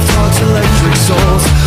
thoughts, electric souls.